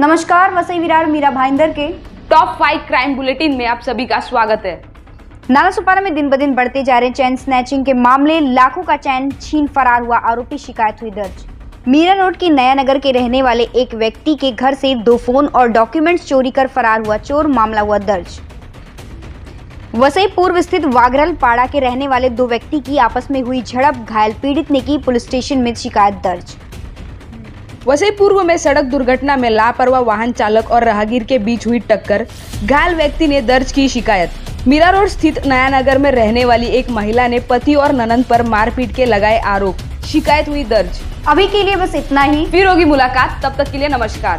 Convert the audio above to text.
नमस्कार वसई विरार मीरा भाईंदर के। Top five crime bulletin में आप सभी का स्वागत है। नाला सुपारा में दिन ब दिन बढ़ते जा रहे चैन स्नैचिंग के मामले लाखों का चैन छीन फरार हुआ आरोपी शिकायत हुई दर्ज। मीरा रोड के नया नगर के रहने वाले एक व्यक्ति के घर से दो फ़ोन और डॉक्यूमेंट्स चोरी कर फरार हुआ चोर मामला हुआ दर्ज। वसई पूर्व स्थित वागरल पाड़ा के रहने वाले दो व्यक्ति की आपस में हुई झड़प घायल पीड़ित ने की पुलिस स्टेशन में शिकायत दर्ज। वसई पूर्व में सड़क दुर्घटना में लापरवाह वाहन चालक और राहगीर के बीच हुई टक्कर। घायल व्यक्ति ने दर्ज की शिकायत। मीरा रोड स्थित नया नगर में रहने वाली एक महिला ने पति और ननन पर मारपीट के लगाए आरोप। शिकायत हुई दर्ज। अभी के लिए बस इतना ही। फिर होगी मुलाकात। तब तक के लिए नमस्कार।